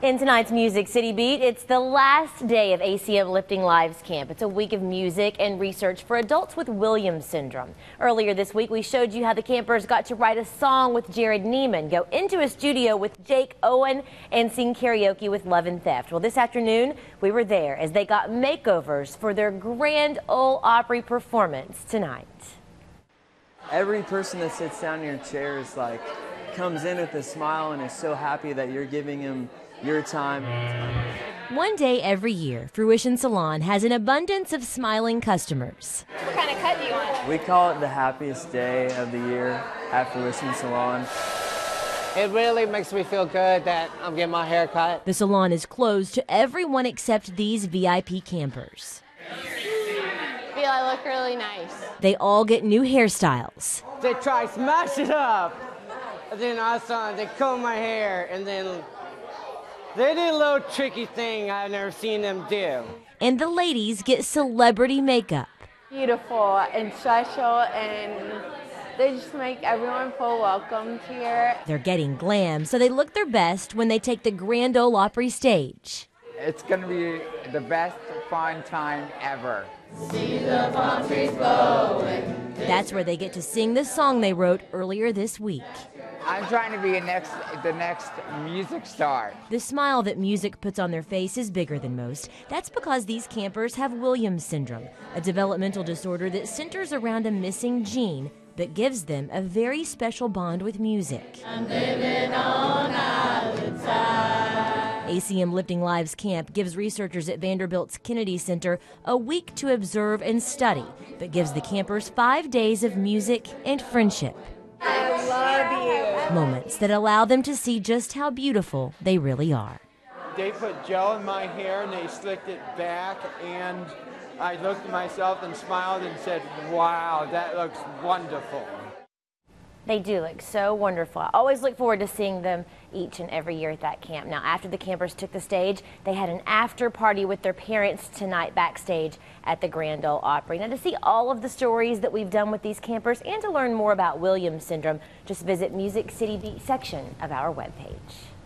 In tonight's Music City Beat, it's the last day of ACM Lifting Lives Camp. It's a week of music and research for adults with Williams syndrome. Earlier this week, we showed you how the campers got to write a song with Jared Neiman, go into a studio with Jake Owen, and sing karaoke with Love and Theft. Well, this afternoon, we were there as they got makeovers for their Grand Ole Opry performance tonight. Every person that sits down in your chair is like, comes in with a smile and is so happy that you're giving him your time. One day every year, Fruition Salon has an abundance of smiling customers. What kind of cut do you want? We call it the happiest day of the year at Fruition Salon. It really makes me feel good that I'm getting my hair cut. The salon is closed to everyone except these VIP campers. I feel I look really nice. They all get new hairstyles. They try smash it up. And then also they comb my hair and then they did a little tricky thing I've never seen them do. And the ladies get celebrity makeup. Beautiful and special, and they just make everyone feel welcomed here. They're getting glam, so they look their best when they take the Grand Ole Opry stage. It's going to be the best fun time ever. That's where they get to sing the song they wrote earlier this week. I'm trying to be a next, the next music star. The smile that music puts on their face is bigger than most. That's because these campers have Williams syndrome, a developmental disorder that centers around a missing gene that gives them a very special bond with music. ACM Lifting Lives Camp gives researchers at Vanderbilt's Kennedy Center a week to observe and study, but gives the campers five days of music and friendship. I love you. Moments that allow them to see just how beautiful they really are. They put gel in my hair and they slicked it back, and I looked at myself and smiled and said, Wow, that looks wonderful. They do look so wonderful. I always look forward to seeing them each and every year at that camp. Now, after the campers took the stage, they had an after party with their parents tonight backstage at the Grand Ole Opry. Now, to see all of the stories that we've done with these campers and to learn more about Williams syndrome, just visit Music City Beat section of our webpage.